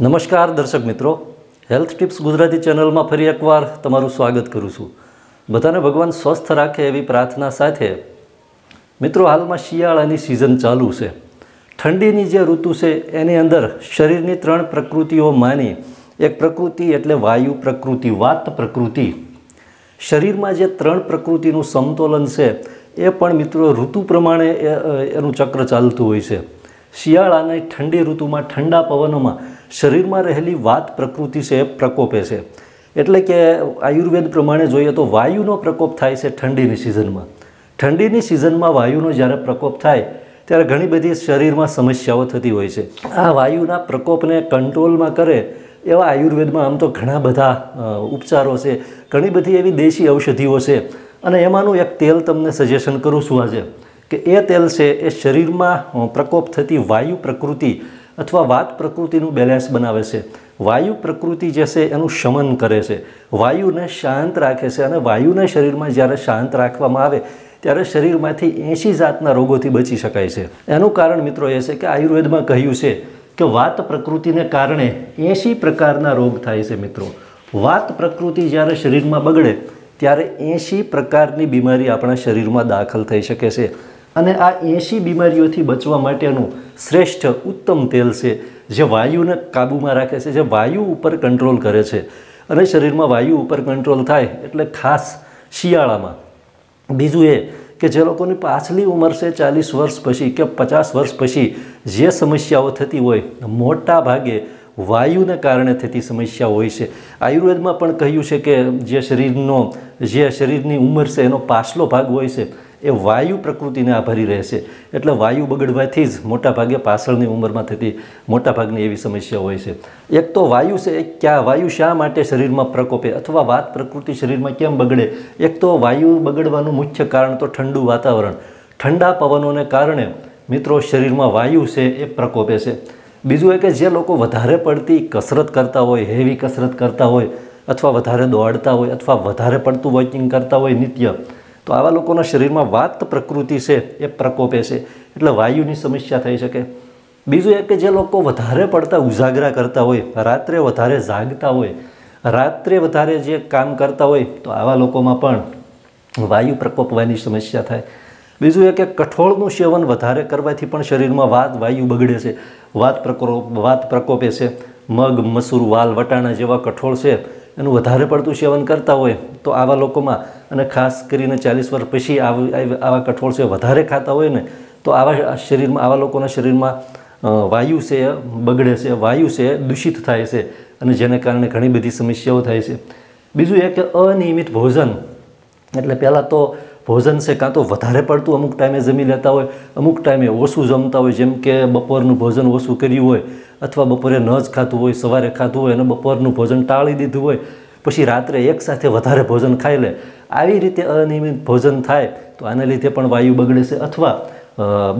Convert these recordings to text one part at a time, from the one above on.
નમસ્કાર દર્શક મિત્રો. હેલ્થ ટિપ્સ ગુજરાતી ચેનલમાં ફરી એકવાર તમારું સ્વાગત કરું છું. બધાને ભગવાન સ્વસ્થ રાખે એવી પ્રાર્થના સાથે. મિત્રો, હાલમાં શિયાળાની સિઝન ચાલુ છે. ઠંડીની જે ઋતુ છે, એની અંદર શરીરની ત્રણ પ્રકૃતિઓ માની, એક પ્રકૃતિ એટલે વાયુ પ્રકૃતિ, વાત પ્રકૃતિ. શરીરમાં જે ત્રણ પ્રકૃતિનું સમતોલન છે, એ પણ મિત્રો ઋતુ પ્રમાણે એનું ચક્ર ચાલતું હોય છે. શિયાળાની ઠંડી ઋતુમાં, ઠંડા પવનોમાં શરીરમાં રહેલી વાત પ્રકૃતિ છે, પ્રકોપે છે. એટલે કે આયુર્વેદ પ્રમાણે જોઈએ તો વાયુનો પ્રકોપ થાય છે ઠંડીની સિઝનમાં. ઠંડીની સિઝનમાં વાયુનો જ્યારે પ્રકોપ થાય, ત્યારે ઘણી બધી શરીરમાં સમસ્યાઓ થતી હોય છે. આ વાયુના પ્રકોપને કંટ્રોલમાં કરે એવા આયુર્વેદમાં આમ તો ઘણા બધા ઉપચારો છે, ઘણી બધી એવી દેશી ઔષધિઓ છે. અને એમાંનું એક તેલ તમને સજેશન કરું છું આજે. કે એ તેલ છે એ શરીરમાં પ્રકોપ થતી વાયુ પ્રકૃતિ અથવા વાત પ્રકૃતિનું બેલેન્સ બનાવે છે. વાયુ પ્રકૃતિ જે છે એનું શમન કરે છે. વાયુને શાંત રાખે છે અને વાયુને શરીરમાં જ્યારે શાંત રાખવામાં આવે, ત્યારે શરીરમાંથી એંશી જાતના રોગોથી બચી શકાય છે. એનું કારણ મિત્રો એ છે કે આયુર્વેદમાં કહ્યું છે કે વાત પ્રકૃતિને કારણે એંશી પ્રકારના રોગ થાય છે મિત્રો. વાત પ્રકૃતિ જ્યારે શરીરમાં બગડે, ત્યારે એંશી પ્રકારની બીમારી આપણા શરીરમાં દાખલ થઈ શકે છે. અને આ એંશી બીમારીઓથી બચવા માટેનું શ્રેષ્ઠ ઉત્તમ તેલ છે, જે વાયુને કાબૂમાં રાખે છે, જે વાયુ ઉપર કંટ્રોલ કરે છે. અને શરીરમાં વાયુ ઉપર કંટ્રોલ થાય એટલે ખાસ શિયાળામાં. બીજું એ કે જે લોકોની પાછલી ઉંમર છે, ચાલીસ વર્ષ પછી કે પચાસ વર્ષ પછી જે સમસ્યાઓ થતી હોય, મોટા ભાગે વાયુને કારણે થતી સમસ્યા હોય છે. આયુર્વેદમાં પણ કહ્યું છે કે જે શરીરનો, જે શરીરની ઉંમર છે એનો પાછલો ભાગ હોય છે. એ વાયુ પ્રકૃતિને આભારી રહેશે. એટલે વાયુ બગડવાથી જ મોટાભાગે પાછળની ઉંમરમાં થતી મોટાભાગની એવી સમસ્યા હોય છે. એક તો વાયુ છે એ ક્યાં વાયુ શા માટે શરીરમાં પ્રકોપે? અથવા વાત પ્રકૃતિ શરીરમાં કેમ બગડે? એક તો વાયુ બગડવાનું મુખ્ય કારણ તો ઠંડુ વાતાવરણ. ઠંડા પવનોને કારણે મિત્રો શરીરમાં વાયુ છે, એ પ્રકોપે છે. બીજું એ કે જે લોકો વધારે પડતી કસરત કરતા હોય હેવી કસરત કરતા હોય, અથવા વધારે દોડતા હોય, અથવા વધારે પડતું વોકિંગ કરતા હોય, નિત્ય તો આવા લોકોના શરીરમાં વાત પ્રકૃતિ છે, એ પ્રકોપે છે. એટલે વાયુની સમસ્યા થઈ શકે. બીજું એ કે જે લોકો વધારે પડતા ઉજાગરા કરતા હોય, રાત્રે વધારે જાગતા હોય, રાત્રે વધારે જે કામ કરતા હોય, તો આવા લોકોમાં પણ વાયુ પ્રકોપવાની સમસ્યા થાય. બીજું એ કે કઠોળનું સેવન વધારે કરવાથી પણ શરીરમાં વાત વાયુ બગડે છે. વાત પ્રકોપ વાત પ્રકોપે છે. મગ, મસૂર, વાલ, વટાણા જેવા કઠોળ છે. એનું વધારે પડતું સેવન કરતા હોય તો આવા લોકોમાં, અને ખાસ કરીને ચાલીસ વર્ષ પછી આવ- કઠોળ છે વધારે ખાતા હોય ને, તો આવા શરીરમાં, આવા લોકોના શરીરમાં વાયુ છે બગડે છે, વાયુ છે દૂષિત થાય છે, અને જેને કારણે ઘણી બધી સમસ્યાઓ થાય છે. બીજું એ કે અનિયમિત ભોજન, એટલે પહેલાં તો ભોજન છે, કાં તો વધારે પડતું અમુક ટાઈમે જમી લેતા હોય, અમુક ટાઈમે ઓછું જમતા હોય, જેમ કે બપોરનું ભોજન ઓછું કર્યું હોય, અથવા બપોરે ન જ ખાતું હોય, સવારે ખાતું હોય અને બપોરનું ભોજન ટાળી દીધું હોય, પછી રાત્રે એકસાથે વધારે ભોજન ખાઈ લે. આવી રીતે અનિયમિત ભોજન થાય, તો આના લીધે પણ વાયુ બગડે છે, અથવા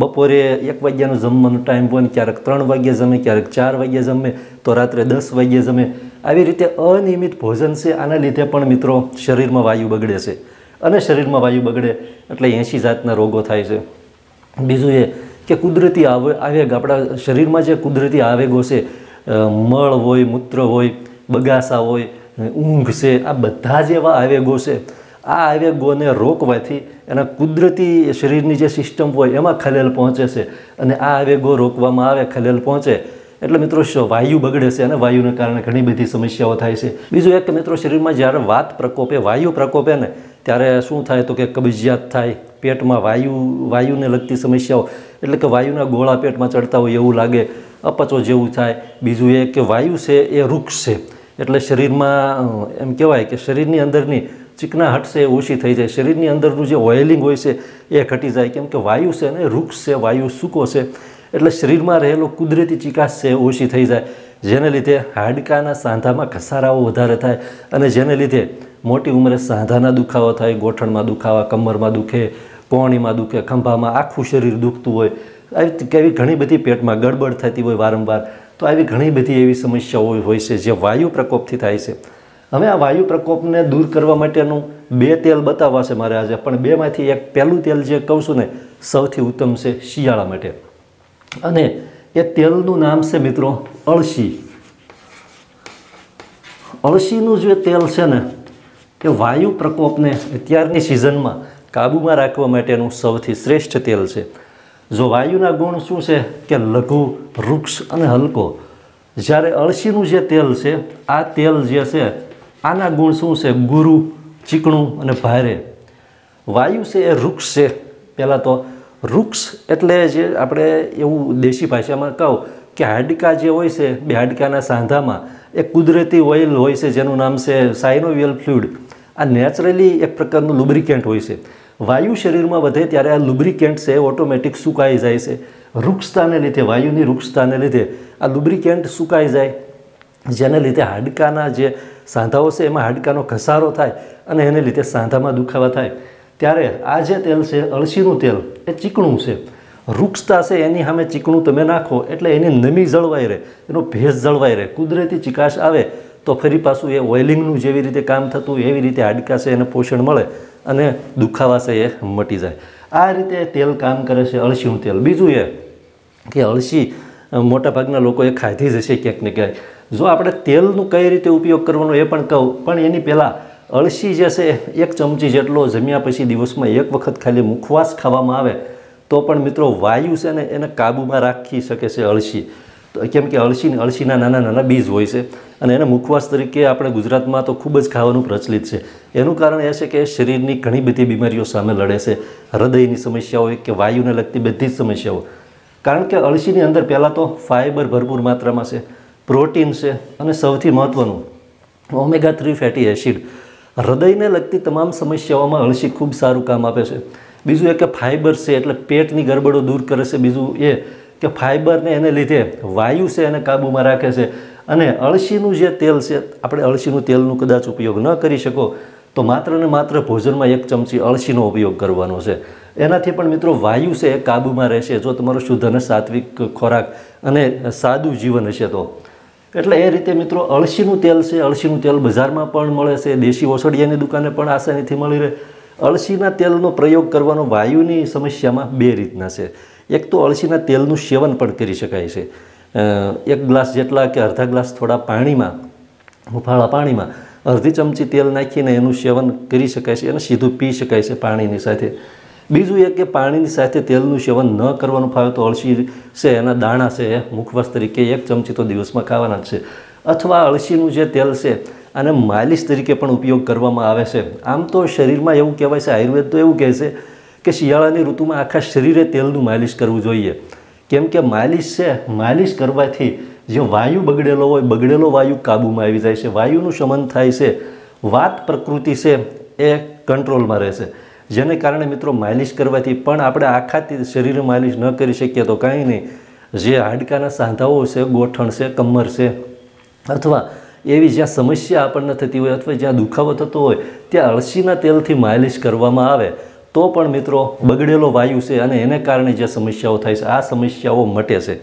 બપોરે એક વાગ્યાનો જમવાનો ટાઈમ હોય ક્યારેક ત્રણ વાગ્યે જમે, ક્યારેક ચાર વાગ્યે જમે, તો રાત્રે દસ વાગ્યે જમે. આવી રીતે અનિયમિત ભોજન છે, આના લીધે પણ મિત્રો શરીરમાં વાયુ બગડે છે. અને શરીરમાં વાયુ બગડે એટલે એંશી જાતના રોગો થાય છે. બીજું એ કે કુદરતી આવે આવેગ, આપણા શરીરમાં જે કુદરતી આવેગો છે મળ હોય, મૂત્ર હોય, બગાસા હોય, ઊંઘ છે, આ બધા જ એવા આવેગો છે. આ આવેગોને રોકવાથી એના કુદરતી શરીરની જે સિસ્ટમ હોય એમાં ખલેલ પહોંચે છે અને આ આવેગો રોકવામાં આવે, ખલેલ પહોંચે. એટલે મિત્રો વાયુ બગડે છે અને વાયુને કારણે ઘણી બધી સમસ્યાઓ થાય છે. બીજું એક મિત્રો, શરીરમાં જ્યારે વાત પ્રકોપે, વાયુ પ્રકોપે ને ત્યારે શું થાય તો કે કબજિયાત થાય. પેટમાં વાયુ, વાયુને લગતી સમસ્યાઓ. એટલે કે વાયુના ગોળા પેટમાં ચડતા હોય એવું લાગે, અપચો જેવું થાય. બીજું એ કે વાયુ છે એ વૃક્ષ છે. એટલે શરીરમાં એમ કહેવાય કે શરીરની અંદરની ચીકણાહટ છે એ ઓછી થઈ જાય. શરીરની અંદરનું જે ઓઇલિંગ હોય છે એ ઘટી જાય. કેમ કે વાયુ છે ને વૃક્ષ છે, વાયુ સૂકો છે. એટલે શરીરમાં રહેલો કુદરતી ચિકાસ છે ઓછી થઈ જાય. જેને લીધે હાડકાના સાંધામાં ઘસારાઓ વધારે થાય અને જેને લીધે મોટી ઉંમરે સાંધાના દુખાવા થાય, ગોઠણમાં દુખાવા, કમરમાં દુખે કોણીમાં દુખે, ખંભામાં આખું શરીર દુખતું હોય, આવી કેવી ઘણી બધી પેટમાં ગડબડ થતી હોય વારંવાર, તો આવી ઘણી બધી એવી સમસ્યાઓ હોય છે જે વાયુ પ્રકોપથી થાય છે. હવે આ વાયુ પ્રકોપને દૂર કરવા માટેનું બે તેલ બતાવવા છે મારે આજે, પણ બેમાંથી એક પહેલું તેલ જે કહું છું ને, સૌથી ઉત્તમ છે શિયાળા માટે. અને એ તેલનું નામ છે મિત્રો અળસી. અળસીનું જે તેલ છે ને એ વાયુ પ્રકોપને અત્યારની સિઝનમાં કાબૂમાં રાખવા માટેનું સૌથી શ્રેષ્ઠ તેલ છે. જો વાયુના ગુણ શું છે કે લઘુ વૃક્ષ અને હલકો, જ્યારે અળસીનું જે તેલ છે, આ તેલ જે છે, આના ગુણ શું છે? ગુરુ, ચીકણું અને ભારે. વાયુ છે એ વૃક્ષ છે. પહેલાં તો વૃક્ષ એટલે જે આપણે એવું દેશી ભાષામાં કહું કે હાડકા જે હોય છે, બે હાડકાના સાંધામાં, એ કુદરતી ઓઇલ હોય છે, જેનું નામ છે સાઇનોવિયલ ફ્લુઇડ. આ નેચરલી એક પ્રકારનું લુબ્રિકેન્ટ હોય છે. વાયુ શરીરમાં વધે ત્યારે આ લુબ્રિકેન્ટ છે ઓટોમેટિક સુકાઈ જાય છે. વૃક્ષતાને લીધે, વાયુની વૃક્ષતાને લીધે આ લુબ્રિકેન્ટ સુકાઈ જાય. જેને લીધે હાડકાના જે સાંધાઓ છે એમાં હાડકાનો ઘસારો થાય અને એને લીધે સાંધામાં દુખાવા થાય. ત્યારે આ જે તેલ છે, અળસીનું તેલ, એ ચીકણું છે. વૃક્ષતા છે એની સામે ચીકણું તમે નાખો એટલે એની નમી જળવાઈ રહે, એનો ભેજ જળવાઈ રહે. કુદરતી ચિકાશ આવે તો ફરી પાછું એ ઓઇલિંગનું જેવી રીતે કામ થતું, એવી રીતે હાડકા છે એને પોષણ મળે અને દુખાવા છે એ મટી જાય. આ રીતે તેલ કામ કરે છે અળસીનું તેલ. બીજું એ કે અળસી મોટાભાગના લોકોએ ખાધી જ હશે ક્યાંક ને ક્યાંક. જો આપણે તેલનું કઈ રીતે ઉપયોગ કરવાનો એ પણ કહું, પણ એની પહેલાં અળસી જે છે, એક ચમચી જેટલો જમ્યા પછી દિવસમાં એક વખત ખાલી મુખવાસ ખાવામાં આવે, તો પણ મિત્રો વાયુ છે ને એને કાબૂમાં રાખી શકે છે અળસી. કેમ કે અળસી અળસીના નાના નાના બીજ હોય છે. અને એને મુખવાસ તરીકે આપણે ગુજરાતમાં તો ખૂબ જ ખાવાનું પ્રચલિત છે. એનું કારણ એ છે કે શરીરની ઘણી બધી બીમારીઓ સામે લડે છે. હૃદયની સમસ્યા હોય કે વાયુને લગતી બધી જ સમસ્યાઓ. કારણ કે અળસીની અંદર પહેલાં તો ફાઇબર ભરપૂર માત્રામાં છે, પ્રોટીન છે અને સૌથી મહત્ત્વનું ઓમેગા થ્રી ફેટી એસિડ. હૃદયને લગતી તમામ સમસ્યાઓમાં અળસી ખૂબ સારું કામ આપે છે. બીજું એ કે ફાઇબર છે એટલે પેટની ગરબડો દૂર કરે છે. બીજું એ કે ફાઇબરને એને લીધે વાયુ છે એને કાબૂમાં રાખે છે. અને અળસીનું જે તેલ છે, આપણે અળસીનું તેલનું કદાચ ઉપયોગ ન કરી શકો, તો માત્ર ને માત્ર ભોજનમાં એક ચમચી અળસીનો ઉપયોગ કરવાનો છે. એનાથી પણ મિત્રો વાયુ છે એ કાબૂમાં રહેશે, જો તમારો શુદ્ધ અને સાત્વિક ખોરાક અને સાદું જીવન હશે તો. એટલે એ રીતે મિત્રો અળસીનું તેલ છે, અળસીનું તેલ બજારમાં પણ મળે છે, દેશી ઓસડિયાની દુકાને પણ આસાનીથી મળી રહે. અળસીના તેલનો પ્રયોગ કરવાનો વાયુની સમસ્યામાં બે રીતના છે. એક તો અળસીના તેલનું સેવન પણ કરી શકાય છે. એક ગ્લાસ જેટલા કે અડધા ગ્લાસ થોડા પાણીમાં, હુફાળા પાણીમાં અડધી ચમચી તેલ નાખીને એનું સેવન કરી શકાય છે અને સીધું પી શકાય છે પાણીની સાથે. બીજું એ કે પાણીની સાથે તેલનું સેવન ન કરવાનું ફાવે તો અળસી છે, એના દાણા છે એ મુખવાસ તરીકે એક ચમચી તો દિવસમાં ખાવાના જ છે. અથવા અળસીનું જે તેલ છે, આને માલિશ તરીકે પણ ઉપયોગ કરવામાં આવે છે. આમ તો શરીરમાં એવું કહેવાય છે, આયુર્વેદ તો એવું કહે છે કે શિયાળાની ઋતુમાં આખા શરીરે તેલનું માલિશ કરવું જોઈએ. કેમ કે માલિશ છે, માલિશ કરવાથી જે વાયુ બગડેલો હોય, બગડેલો વાયુ કાબૂમાં આવી જાય છે. વાયુનું શમન થાય છે, વાત પ્રકૃતિ છે, એ કંટ્રોલમાં રહેશે. જેને કારણે મિત્રો માલિશ કરવાથી પણ આપણે આખા શરીરે માલિશ ન કરી શકીએ તો કાંઈ નહીં. જે હાડકાના સાંધાઓ છે, ગોઠણ છે, કમર છે, અથવા એવી જ્યાં સમસ્યા આપણને થતી હોય, અથવા જ્યાં દુખાવો થતો હોય, ત્યાં અળસીના તેલથી માલિશ કરવામાં આવે. તો પણ મિત્રો બગડેલો વાયુ છે અને એને કારણે જે સમસ્યાઓ થાય છે, આ સમસ્યાઓ મટે છે.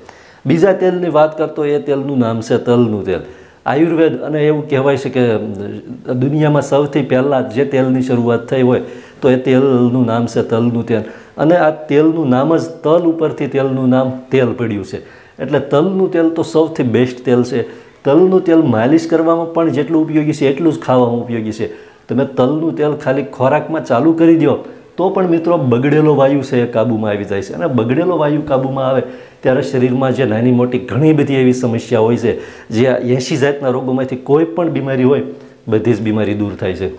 બીજા તેલની વાત કરતો એ તેલનું નામ છે તલનું તેલ. આયુર્વેદ અને એવું કહેવાય છે કે દુનિયામાં સૌથી પહેલાં જે તેલની શરૂઆત થઈ હોય તો એ તેલનું નામ છે તલનું તેલ. અને આ તેલનું નામ જ તલ ઉપરથી તેલનું નામ તેલ પડ્યું છે. એટલે તલનું તેલ તો સૌથી બેસ્ટ તેલ છે. તલનું તેલ માલિશ કરવામાં પણ જેટલું ઉપયોગી છે, એટલું જ ખાવામાં ઉપયોગી છે. તમે તલનું તેલ ખાલી ખોરાકમાં ચાલુ કરી દો તો પણ મિત્રો બગડેલો વાયુ છે એ કાબૂમાં આવી જાય છે. અને બગડેલો વાયુ કાબૂમાં આવે ત્યારે શરીરમાં જે નાની મોટી ઘણી બધી એવી સમસ્યા હોય છે, જે એંશી જાતના રોગોમાંથી કોઈ પણ બીમારી હોય, બધી જ બીમારી દૂર થાય છે.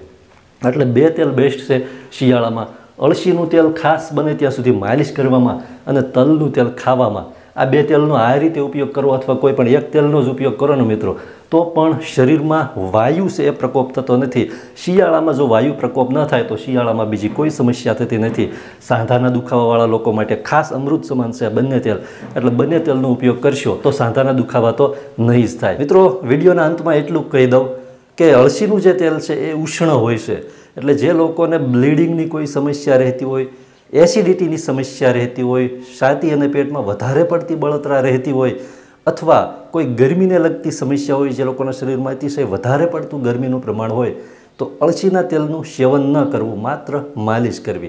એટલે બે તેલ બેસ્ટ છે શિયાળામાં. અળસીનું તેલ ખાસ બને ત્યાં સુધી માલિશ કરવામાં અને તલનું તેલ ખાવામાં આ બે તેલનો આ રીતે ઉપયોગ કરો અથવા કોઈ પણ એક તેલનો જ ઉપયોગ કરો ને મિત્રો, તો પણ શરીરમાં વાયુ છે એ પ્રકોપ થતો નથી. શિયાળામાં જો વાયુ પ્રકોપ ન થાય તો શિયાળામાં બીજી કોઈ સમસ્યા થતી નથી. સાંધાના દુખાવાવાળા લોકો માટે ખાસ અમૃત સમાન છે બંને તેલ. એટલે બંને તેલનો ઉપયોગ કરશો તો સાંધાના દુખાવા તો નહીં જ થાય. મિત્રો, વિડીયોના અંતમાં એટલું કહી દઉં કે અળસીનું જે તેલ છે એ ઉષ્ણ હોય છે. એટલે જે લોકોને બ્લીડિંગની કોઈ સમસ્યા રહેતી હોય એસિડિટીની સમસ્યા રહેતી હોય છાતી અને પેટમાં વધારે પડતી બળતરા રહેતી હોય, અથવા કોઈ ગરમીને લગતી સમસ્યા હોય જે લોકોના શરીરમાં અતિશય વધારે પડતું ગરમીનું પ્રમાણ હોય, તો અળસીના તેલનું સેવન ન કરવું માત્ર માલિશ કરવી.